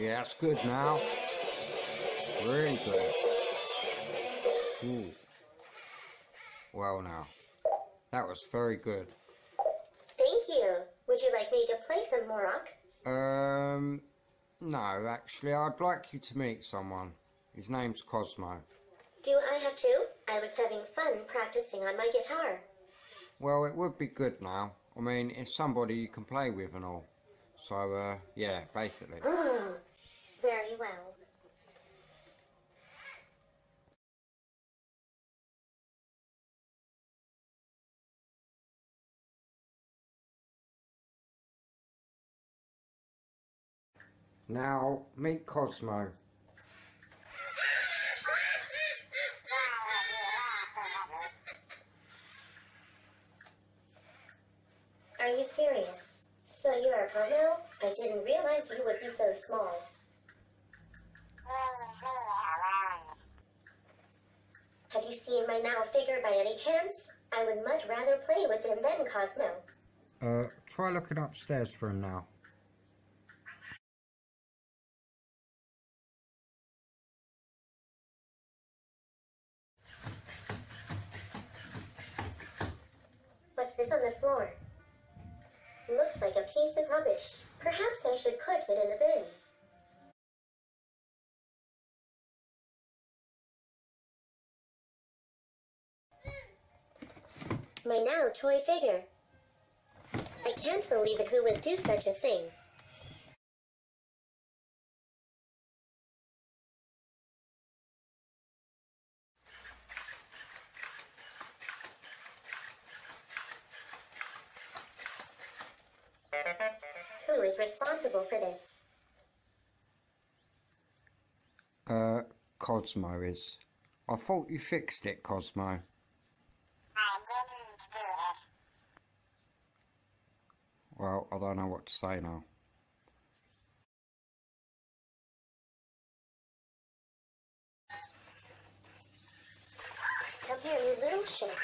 Yeah, that's good now. Really good. Ooh. Well now. That was very good. Thank you. Would you like me to play some Morok? Um, no, actually, I'd like you to meet someone. His name's Cozmo. Do I have to? I was having fun practicing on my guitar. Well, it would be good now. I mean, it's somebody you can play with and all. So, uh, yeah, basically. Very well. Now, meet Cozmo. Are you serious? So you're a Cozmo? I didn't realize you would be so small. Have you seen my Nao figure by any chance? I would much rather play with him than Cozmo. Uh, try looking upstairs for him now. What's this on the floor? Looks like a piece of rubbish. Perhaps I should put it in the bin. My Nao toy figure. I can't believe it who would do such a thing. Who is responsible for this? Uh, Cozmo is. I thought you fixed it, Cozmo. I didn't do it. Well, I don't know what to say now. Come here, you little shit.